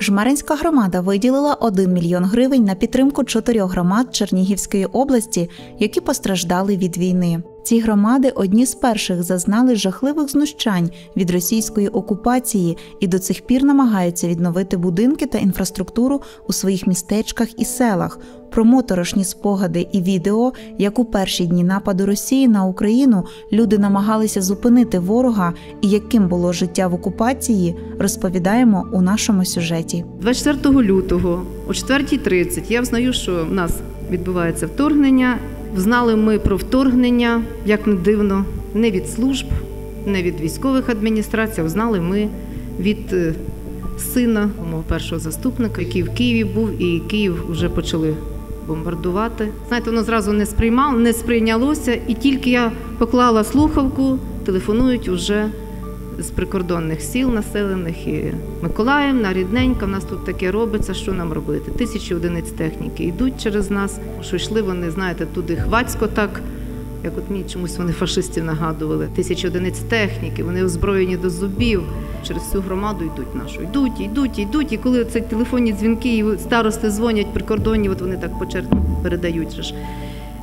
Жмеринська громада виділила 1 мільйон гривень на підтримку чотирьох громад Чернігівської області, які постраждали від війни. Ці громади одні з перших зазнали жахливих знущань від російської окупації і до цих пір намагаються відновити будинки та інфраструктуру у своїх містечках і селах. Про моторошні спогади і відео, як у перші дні нападу Росії на Україну люди намагалися зупинити ворога і яким було життя в окупації, розповідаємо у нашому сюжеті. 24 лютого о 4.30 я взнаю, що в нас відбувається вторгнення. Знали ми про вторгнення, як не дивно, не від служб, не від військових адміністрацій, а знали ми від е, сина мого першого заступника, який в Києві був, і Київ вже почали бомбардувати. Знаєте, воно зразу не сприймало, не сприйнялося, і тільки я поклала слухавку, телефонують уже з прикордонних сіл населених і Миколаївна, рідненька, в нас тут таке робиться, що нам робити? Тисячі одиниць техніки йдуть через нас, що йшли вони, знаєте, туди хвацько так, як от мені чомусь вони фашистів нагадували. Тисячі одиниць техніки, вони озброєні до зубів. Через всю громаду йдуть нашу. Йдуть, йдуть, йдуть. І коли ці телефонні дзвінки, і старости дзвонять прикордонні, от вони так почерпно передають. ж.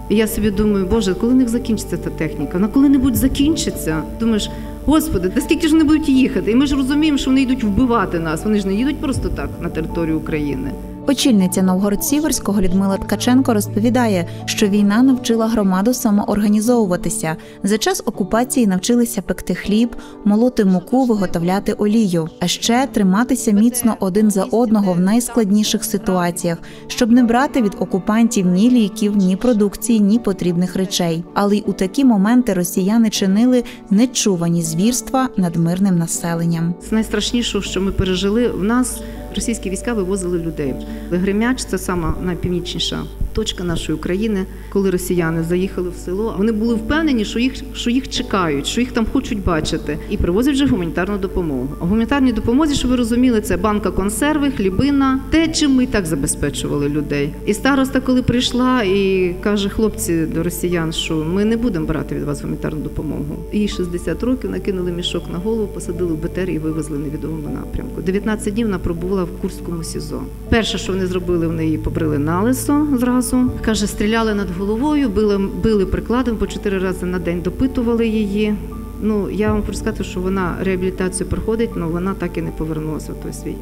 І я собі думаю, Боже, коли в них закінчиться та техніка? Вона коли-небудь закінчиться. Думаєш, Господи, та скільки ж вони будуть їхати? І ми ж розуміємо, що вони йдуть вбивати нас. Вони ж не їдуть просто так на територію України. Очільниця Новгород-Сіверського Людмила Ткаченко розповідає, що війна навчила громаду самоорганізовуватися. За час окупації навчилися пекти хліб, молоти муку, виготовляти олію, а ще триматися міцно один за одного в найскладніших ситуаціях, щоб не брати від окупантів ні ліків, ні продукції, ні потрібних речей. Але й у такі моменти росіяни чинили нечувані звірства над мирним населенням. З найстрашнішого, що ми пережили, в нас російські війська вивозили людей. Гремяч це сама найпівнічніша точка нашої України, коли росіяни заїхали в село. Вони були впевнені, що їх що їх чекають, що їх там хочуть бачити, і привозять вже гуманітарну допомогу. А гуманітарній допомозі, що ви розуміли, це банка консерви, хлібина, те, чим ми і так забезпечували людей. І староста, коли прийшла і каже хлопці до росіян, що ми не будемо брати від вас гуманітарну допомогу. Їй 60 років накинули мішок на голову, посадили в БТР і вивезли невідомому напрямку. 19 днів вона пробула в Курському СІЗО. Перше, що вони зробили, вони її побрили на лисо зразу. Каже, стріляли над головою, били били прикладом по чотири рази на день, допитували її. Ну я вам хочу сказати, що вона реабілітацію проходить, але вона так і не повернулася в той свій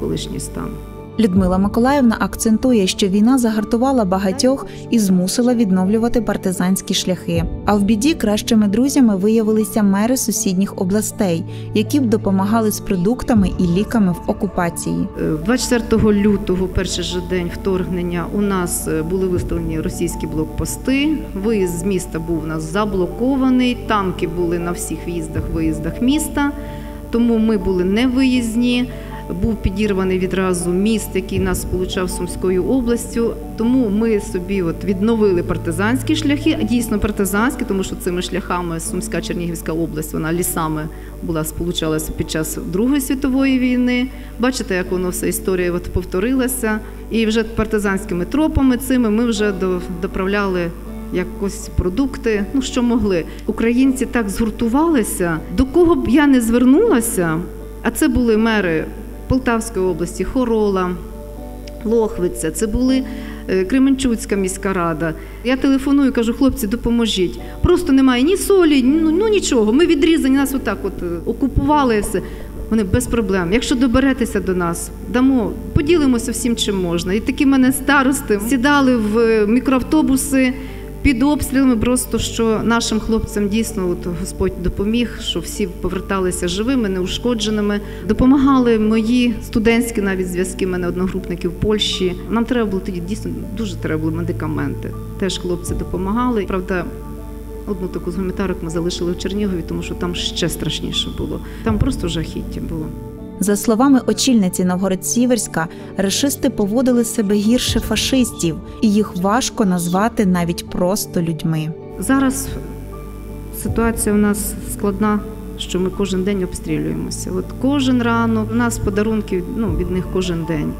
колишній стан. Людмила Миколаївна акцентує, що війна загартувала багатьох і змусила відновлювати партизанські шляхи. А в біді кращими друзями виявилися мери сусідніх областей, які б допомагали з продуктами і ліками в окупації. 24 е, лютого, перший же день вторгнення, у нас е, були виставлені російські блокпости. Виїзд з міста був у нас заблокований. Танки були на всіх в'їздах, виїздах міста, тому ми були не виїзні був підірваний відразу міст, який нас сполучав з Сумською областю. Тому ми собі от відновили партизанські шляхи, дійсно партизанські, тому що цими шляхами Сумська Чернігівська область, вона лісами була сполучалася під час Другої світової війни. Бачите, як воно все історія от повторилася. І вже партизанськими тропами цими ми вже доправляли. Якось продукти, ну що могли. Українці так згуртувалися, до кого б я не звернулася, а це були мери Полтавської області, Хорола, Лохвиця, це були е, Кременчуцька міська рада. Я телефоную, кажу, хлопці, допоможіть. Просто немає ні солі, ну, ну нічого. Ми відрізані, нас отак от е, окупували все. Вони без проблем. Якщо доберетеся до нас, дамо, поділимося всім, чим можна. І такі мене старости сідали в мікроавтобуси під обстрілами, просто що нашим хлопцям дійсно от Господь допоміг, що всі поверталися живими, неушкодженими. Допомагали мої студентські навіть зв'язки мене одногрупники в Польщі. Нам треба було тоді дійсно дуже треба були медикаменти. Теж хлопці допомагали. Правда. Одну таку з гуманітарок ми залишили в Чернігові, тому що там ще страшніше було. Там просто жахіття було. За словами очільниці Новгород-Сіверська, рашисти поводили себе гірше фашистів, і їх важко назвати навіть просто людьми. Зараз ситуація у нас складна, що ми кожен день обстрілюємося. От кожен ранок у нас подарунки ну, від них кожен день.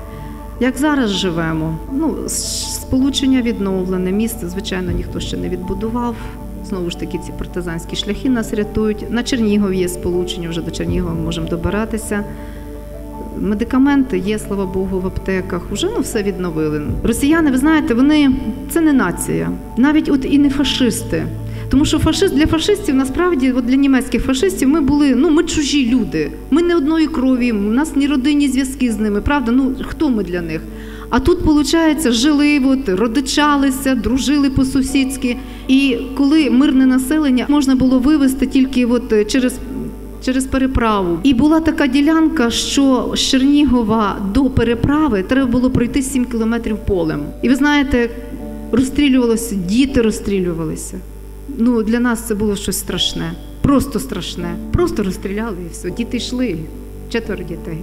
Як зараз живемо? Ну, сполучення відновлене, місце, звичайно, ніхто ще не відбудував. Знову ж таки, ці партизанські шляхи нас рятують. На Чернігов є сполучення, вже до Чернігова можемо добиратися. Медикаменти є, слава Богу, в аптеках. Уже ну все відновили. Росіяни, ви знаєте, вони це не нація, навіть от і не фашисти. Тому що фашист для фашистів насправді, от для німецьких фашистів, ми були ну ми чужі люди. Ми не одної крові, у нас ні родинні зв'язки з ними. Правда, ну хто ми для них? А тут, виходить, жили, от, родичалися, дружили по-сусідськи. І коли мирне населення можна було вивезти тільки от через. Через переправу. І була така ділянка, що з Чернігова до переправи треба було пройти 7 кілометрів полем. І ви знаєте, розстрілювалося, діти розстрілювалися. Ну, для нас це було щось страшне, просто страшне. Просто розстріляли і все. Діти йшли, четверо дітей.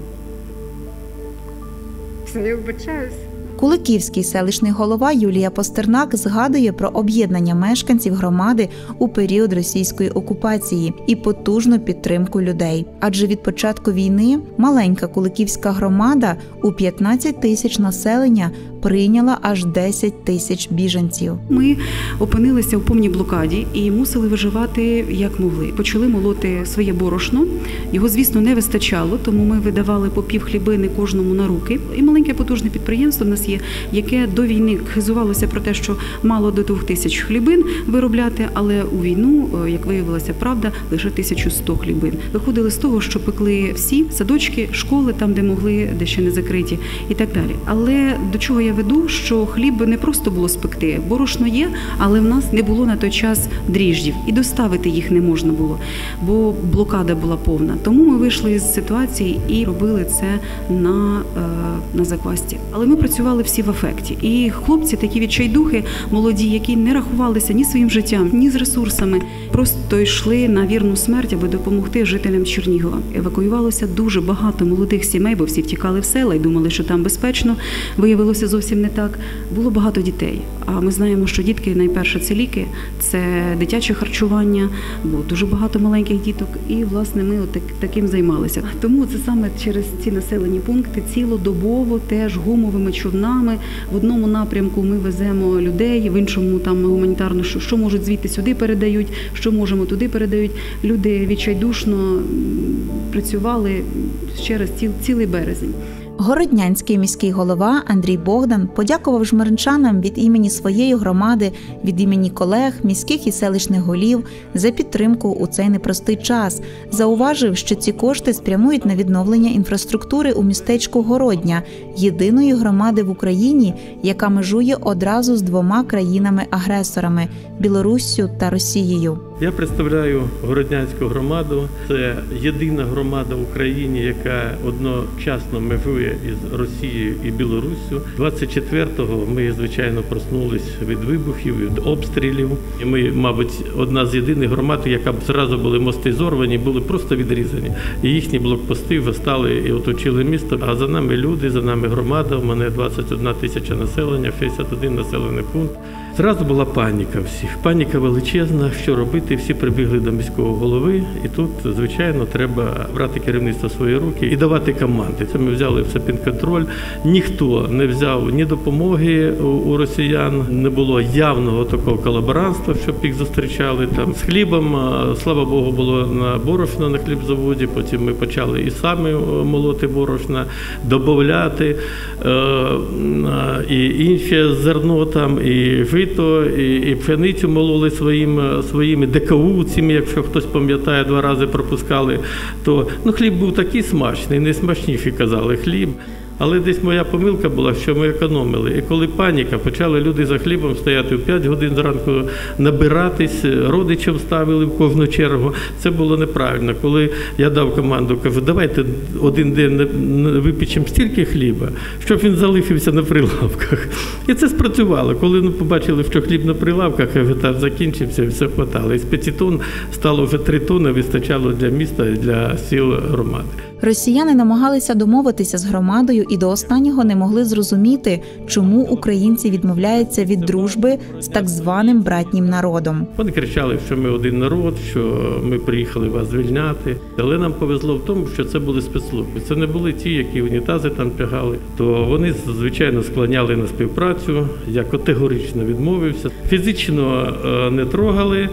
Все, я вибачаюсь. Куликівський селищний голова Юлія Постернак згадує про об'єднання мешканців громади у період російської окупації і потужну підтримку людей. Адже від початку війни маленька Куликівська громада у 15 тисяч населення прийняла аж 10 тисяч біженців. Ми опинилися в повній блокаді і мусили виживати як могли. Почали молоти своє борошно. Його, звісно, не вистачало, тому ми видавали по пів хлібини кожному на руки. І маленьке потужне підприємство в нас є, яке до війни хизувалося про те, що мало до двох тисяч хлібин виробляти, але у війну, е, як виявилася правда, лише 1100 хлібин. Виходили з того, що пекли всі садочки, школи, там, де могли, де ще не закриті, і так далі. Але до чого я веду, що хліб не просто було спекти. Борошно є, але в нас не було на той час дріждів, і доставити їх не можна було, бо блокада була повна. Тому ми вийшли з ситуації і робили це на, е, на заквасті. Але ми працювали всі в ефекті. І хлопці, такі відчайдухи, молоді, які не рахувалися ні своїм життям, ні з ресурсами, просто йшли на вірну смерть, аби допомогти жителям Чернігова. Евакуювалося дуже багато молодих сімей, бо всі втікали в села і думали, що там безпечно. Виявилося зовсім не так. Було багато дітей. А ми знаємо, що дітки найперше це ліки, це дитяче харчування, бо дуже багато маленьких діток. І власне ми от таким займалися. Тому це саме через ці населені пункти цілодобово теж гумовими човнами. В одному напрямку ми веземо людей, в іншому там гуманітарно, що, що можуть звідти сюди передають, що можемо туди передають. Люди відчайдушно працювали ще раз ціл, цілий березень. Городнянський міський голова Андрій Богдан подякував жмеринчанам від імені своєї громади, від імені колег, міських і селищних голів за підтримку у цей непростий час. Зауважив, що ці кошти спрямують на відновлення інфраструктури у містечку Городня, єдиної громади в Україні, яка межує одразу з двома країнами-агресорами Білоруссю та Росією. Я представляю Городнянську громаду. Це єдина громада в Україні, яка одночасно межує із Росією і Білоруссю. 24-го ми, звичайно, проснулись від вибухів, від обстрілів. І Ми, мабуть, одна з єдиних громад, яка зразу були мости зорвані, були просто відрізані. І їхні блокпости встали і оточили місто. А за нами люди, за нами громада. У мене 21 тисяча населення, 61 населений пункт. Зразу була паніка всіх. Паніка величезна, що робити. Всі прибігли до міського голови, і тут, звичайно, треба брати керівництво в свої руки і давати команди. Це ми взяли все під контроль. Ніхто не взяв ні допомоги у росіян, не було явного такого колаборантства, щоб їх зустрічали там з хлібом. Слава Богу, було на борошна на хлібзаводі. Потім ми почали і самі молоти борошна, додати і інше зерно там, і жито, і, і пшеницю мололи своїм, своїми декауцями, якщо хтось пам'ятає, два рази пропускали, то ну, хліб був такий смачний, найсмачніший казали хліб. Але десь моя помилка була, що ми економили. І коли паніка, почали люди за хлібом стояти в 5 годин зранку, набиратись, родичам ставили в кожну чергу. Це було неправильно. Коли я дав команду, кажу, давайте один день випічемо стільки хліба, щоб він залишився на прилавках. І це спрацювало. Коли ну, побачили, що хліб на прилавках, ажіотаж закінчився, все хватало. І з 5 тонн стало вже 3 тонни, вистачало для міста і для сіл громади. Росіяни намагалися домовитися з громадою і до останнього не могли зрозуміти, чому українці відмовляються від дружби з так званим братнім народом. Вони кричали, що ми один народ, що ми приїхали вас звільняти. Але нам повезло в тому, що це були спецслужби. Це не були ті, які унітази там тягали. То вони звичайно склоняли на співпрацю. Я категорично відмовився. Фізично не трогали.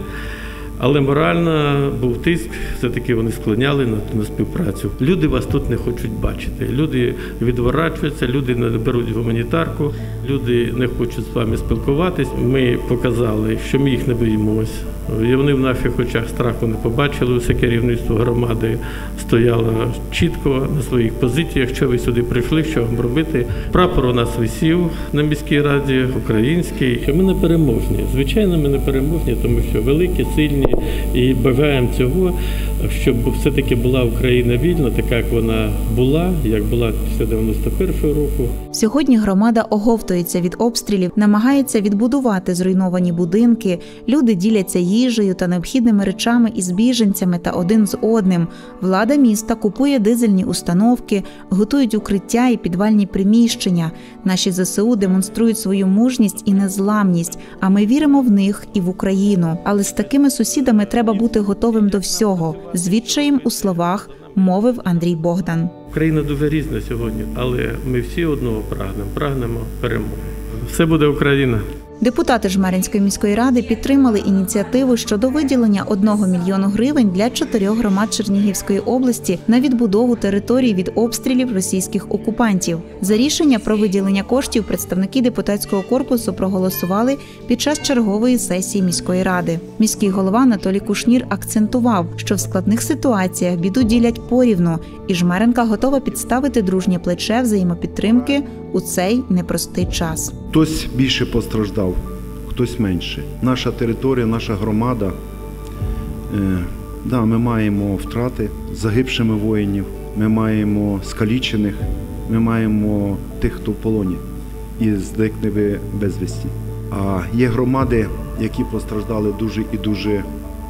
Але морально був тиск, все-таки вони склоняли на, на співпрацю. Люди вас тут не хочуть бачити. Люди відворачуються, люди не беруть гуманітарку, люди не хочуть з вами спілкуватись. Ми показали, що ми їх не боїмось. І вони в наших очах страху не побачили. Усе керівництво громади стояло чітко на своїх позиціях. Що ви сюди прийшли, що вам робити? Прапор у нас висів на міській раді, український. Ми не переможні. Звичайно, ми не переможні, тому що великі, сильні і бажаємо цього, щоб все-таки була Україна вільна, така як вона була, як була після 91-го року. Сьогодні громада оговтується від обстрілів, намагається відбудувати зруйновані будинки. Люди діляться їжею та необхідними речами із біженцями та один з одним. Влада міста купує дизельні установки, готують укриття і підвальні приміщення. Наші ЗСУ демонструють свою мужність і незламність. А ми віримо в них і в Україну. Але з такими сусідами треба бути готовим до всього. З відчаєм у словах мовив Андрій Богдан. Україна дуже різна сьогодні, але ми всі одного прагнемо, прагнемо перемоги. Все буде Україна. Депутати Жмеринської міської ради підтримали ініціативу щодо виділення 1 мільйону гривень для чотирьох громад Чернігівської області на відбудову територій від обстрілів російських окупантів. За рішення про виділення коштів представники депутатського корпусу проголосували під час чергової сесії міської ради. Міський голова Анатолій Кушнір акцентував, що в складних ситуаціях біду ділять порівну, і Жмеренка готова підставити дружнє плече взаємопідтримки у цей непростий час. Хтось більше постраждав, хтось менше. Наша територія, наша громада. Е, да, ми маємо втрати загибшими воїнів, ми маємо скалічених, ми маємо тих, хто в полоні і зникне безвісті. А є громади, які постраждали дуже і дуже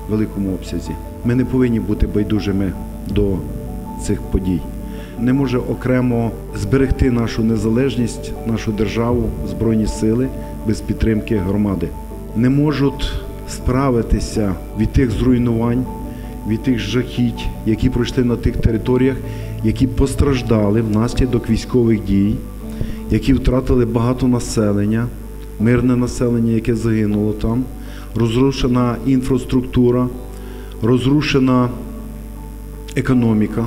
великому обсязі. Ми не повинні бути байдужими до цих подій. Не може окремо зберегти нашу незалежність, нашу державу, збройні сили без підтримки громади. Не можуть справитися від тих зруйнувань, від тих жахіть, які пройшли на тих територіях, які постраждали внаслідок військових дій, які втратили багато населення, мирне населення, яке загинуло там, розрушена інфраструктура, розрушена економіка.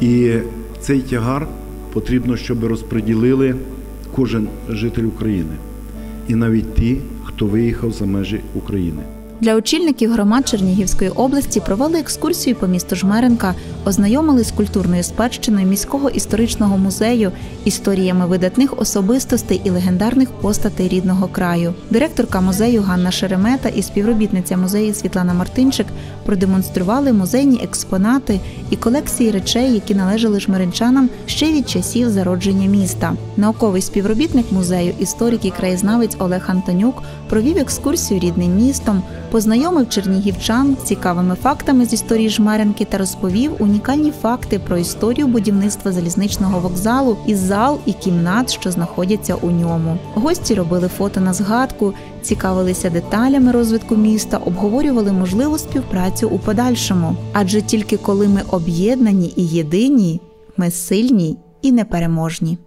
І цей тягар потрібно, щоб розподілили кожен житель України, і навіть ті, хто виїхав за межі України. Для очільників громад Чернігівської області провели екскурсію по місту Жмеренка, ознайомили з культурною спадщиною міського історичного музею, історіями видатних особистостей і легендарних постатей рідного краю. Директорка музею Ганна Шеремета і співробітниця музею Світлана Мартинчик продемонстрували музейні експонати і колекції речей, які належали жмеринчанам ще від часів зародження міста. Науковий співробітник музею, історик і краєзнавець Олег Антонюк провів екскурсію рідним містом, познайомив чернігівчан з цікавими фактами з історії Жмеренки та розповів унікальні факти про історію будівництва залізничного вокзалу і зал і кімнат, що знаходяться у ньому. Гості робили фото на згадку, цікавилися деталями розвитку міста, обговорювали можливу співпрацю у подальшому. Адже тільки коли ми об'єднані і єдині, ми сильні і непереможні.